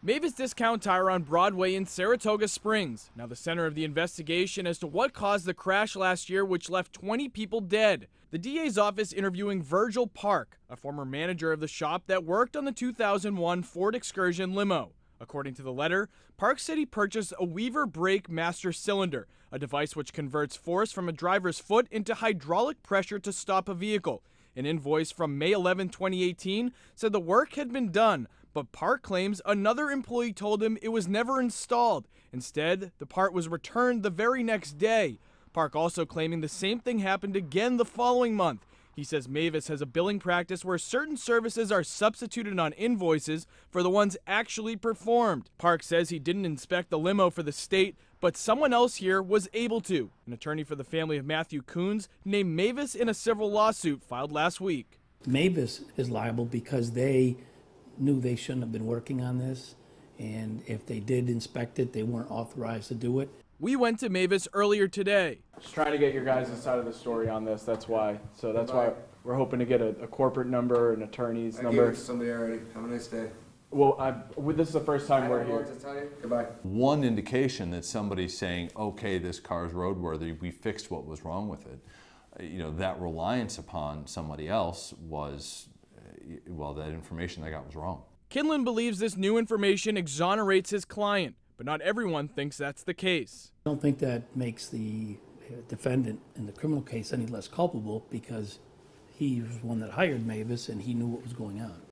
Mavis Discount Tire on Broadway in Saratoga Springs, now the center of the investigation as to what caused the crash last year, which left 20 people dead. The DA's office interviewing Virgil Park, a former manager of the shop that worked on the 2001 Ford Excursion limo. According to the letter, Park said he purchased a Weaver Brake Master Cylinder, a device which converts force from a driver's foot into hydraulic pressure to stop a vehicle. An invoice from May 11, 2018 said the work had been done, but Park claims another employee told him it was never installed. Instead, the part was returned the very next day. Park also claiming the same thing happened again the following month. He says Mavis has a billing practice where certain services are substituted on invoices for the ones actually performed. Park says he didn't inspect the limo for the state, but someone else here was able to. An attorney for the family of Matthew Coons named Mavis in a civil lawsuit filed last week. Mavis is liable because they knew they shouldn't have been working on this, and if they did inspect it, they weren't authorized to do it. We went to Mavis earlier today. Just trying to get your guys' side of the story on this. That's why. So that's why we're hoping to get a, a corporate number, an attorney's I gave number. it to somebody already. Have a nice day. Well, I, well, this is the first time I we're here. to tell you. Goodbye. one indication that somebody's saying, okay, this car is roadworthy, we fixed what was wrong with it. uh, You know, that reliance upon somebody else was, well, that information they got was wrong. Kindlon believes this new information exonerates his client, but not everyone thinks that's the case. I don't think that makes the uh, defendant in the criminal case any less culpable because he was one that hired Mavis and he knew what was going on.